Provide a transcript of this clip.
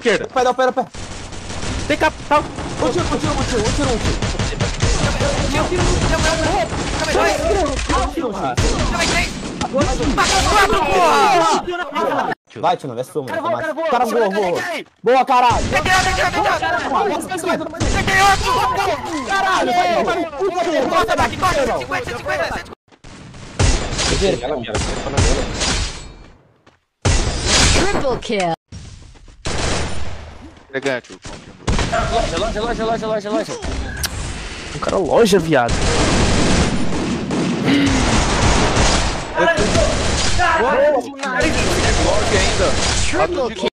Esquerda. Pé, pé, pé. Tem capital. Um tiro, um tiro, um tiro, um tiro, um tiro. Vai, Tino, vê sua, mano. Cara, voa, voa. Boa, caralho. Caralho, vai, vai. Puta que Corta daqui, corta. 50, 50. Ela, minha, ela, ela. Triple kill. Elegante. Relógio, relógio, relógio, relógio, relógio. O cara loja, viado. Boa, ainda. Triple kill.